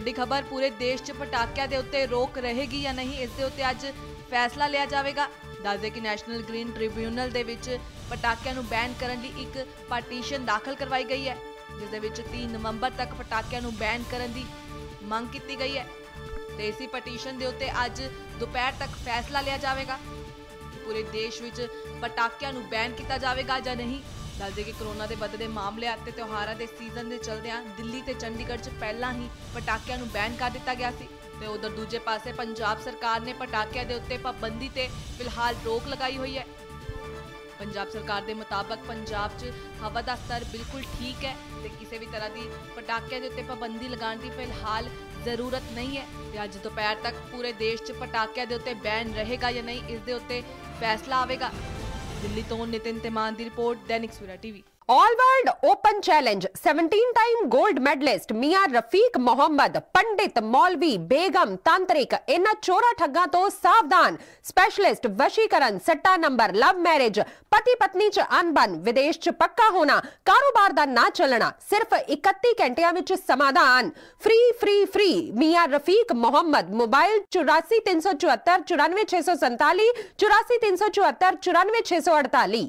ਵੱਡੀ ਖਬਰ, ਪੂਰੇ ਦੇਸ਼ 'ਚ ਪਟਾਕਿਆਂ ਦੇ ਉੱਤੇ ਰੋਕ ਰਹੇਗੀ ਜਾਂ ਨਹੀਂ, ਇਸ ਦੇ ਉੱਤੇ ਅੱਜ ਫੈਸਲਾ ਲਿਆ ਜਾਵੇਗਾ। ਦੱਸਦੇ ਕਿ ਨੈਸ਼ਨਲ ਗ੍ਰੀਨ ਟ੍ਰਿਬਿਊਨਲ ਦੇ ਵਿੱਚ ਪਟਾਕਿਆਂ ਨੂੰ ਬੈਨ ਕਰਨ ਲਈ ਇੱਕ ਪਾਰਟੀਸ਼ਨ ਦਾਖਲ ਕਰਵਾਈ ਗਈ ਹੈ, ਜਿਸ ਦੇ ਵਿੱਚ 3 ਨਵੰਬਰ ਤੱਕ ਪਟਾਕਿਆਂ ਨੂੰ ਬੈਨ ਕਰਨ ਦੀ ਮੰਗ ਕੀਤੀ ਗਈ ਹੈ। ਤੇ ਇਸੇ ਪਟੀਸ਼ਨ ਦੇ ਉੱਤੇ ਅੱਜ ਦੁਪਹਿਰ ਤੱਕ ਫੈਸਲਾ ਲਿਆ ਜਾਵੇਗਾ ਪੂਰੇ ਦੇਸ਼ ਵਿੱਚ ਪਟਾਕਿਆਂ ਨੂੰ ਬੈਨ ਕੀਤਾ ਜਾਵੇਗਾ ਜਾਂ ਨਹੀਂ। ਦੱਸਦੇ ਕਿ ਕਰੋਨਾ ਦੇ ਵੱਧਦੇ ਮਾਮਲੇ ਅਤੇ ਤਿਉਹਾਰਾਂ ਦੇ ਸੀਜ਼ਨ ਦੇ ਚਲਦਿਆਂ ਦਿੱਲੀ ਤੇ ਚੰਡੀਗੜ੍ਹ 'ਚ ਪਹਿਲਾਂ ਹੀ ਪਟਾਕਿਆਂ ਨੂੰ ਬੈਨ ਕਰ ਦਿੱਤਾ ਗਿਆ ਸੀ ਤੇ ਉਧਰ ਦੂਜੇ ਪਾਸੇ ਪੰਜਾਬ ਸਰਕਾਰ ਨੇ ਪਟਾਕਿਆਂ ਦੇ ਉੱਤੇ ਪਾਬੰਦੀ ਤੇ ਫਿਲਹਾਲ ਰੋਕ ਲਗਾਈ ਹੋਈ ਹੈ। ਪੰਜਾਬ ਸਰਕਾਰ ਦੇ ਮੁਤਾਬਕ ਪੰਜਾਬ 'ਚ ਹਵਾ ਦਾ ਸਤਰ ਬਿਲਕੁਲ ਠੀਕ ਹੈ ਤੇ ਕਿਸੇ ਵੀ ਤਰ੍ਹਾਂ ਦੀ ਪਟਾਕਿਆਂ ਦੇ ਉੱਤੇ ਪਾਬੰਦੀ ਲਗਾਉਣ ਦੀ ਫਿਲਹਾਲ ਜ਼ਰੂਰਤ ਨਹੀਂ ਹੈ ਤੇ ਅੱਜ ਦੁਪਹਿਰ ਤੱਕ ਪੂਰੇ ਦੇਸ਼ 'ਚ ਪਟਾਕਿਆਂ ਦੇ ਉੱਤੇ ਬੈਨ ਰਹੇਗਾ ਜਾਂ ਨਹੀਂ, ਇਸ ਦੇ ਉੱਤੇ ਫੈਸਲਾ ਆਵੇਗਾ। ਦਿੱਲੀ ਤੋਂ ਨਿਤਿਨ ਤਿਮਾਨ ਦੀ report Dainik Savera TV all world open challenge 17 time gold medalist Mian Rafiq Mohammad पंडित मौलवी बेगम तांत्रिक इन चोरा ठगा तो सावधान स्पेशलिस्ट वशीकरण सट्टा नंबर लव मैरिज पति पत्नी च अनबन विदेश च पक्का होना कारोबार का ना चलना सिर्फ़ 31 चौहत्तर चौरानवे ਸਮਾਧਾਨ सौ संताली चौरासी तीन सौ चौहत्तर चौरानवे 8434494647 सौ अड़ताली